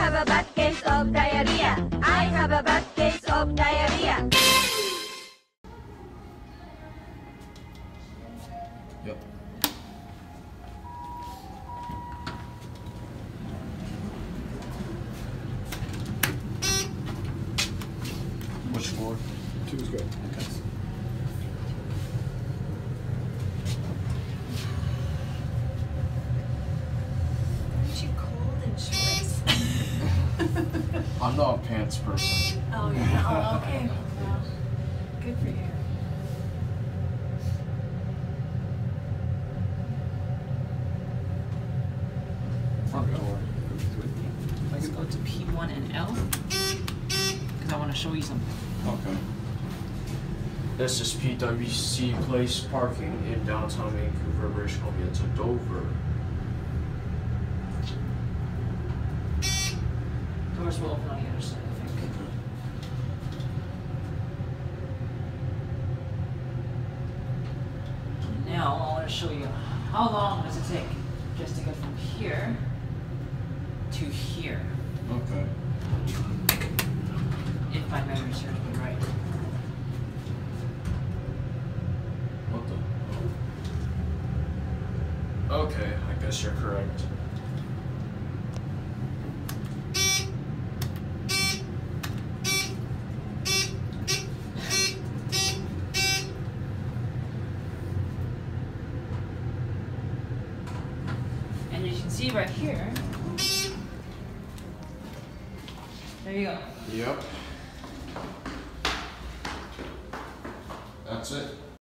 have a bad case of diarrhea. I have a bad case of diarrhea. Yep. Which floor? Two is good. Okay. Aren't you cold in shorts? I'm not a pants person. oh, yeah. Oh, okay. Well, good for you. Front door. Let's go to P1 and L. Because I want to show you something. Okay. This is PWC Place parking in downtown Vancouver, British Columbia to Dover. Doors will open on the other side, I think. Now, I want to show you how long does it take just to get from here to here, Okay. if my memory serves me right. What the? oh. Okay, I guess you're correct. And you can see right here. There you go. Yep. That's it.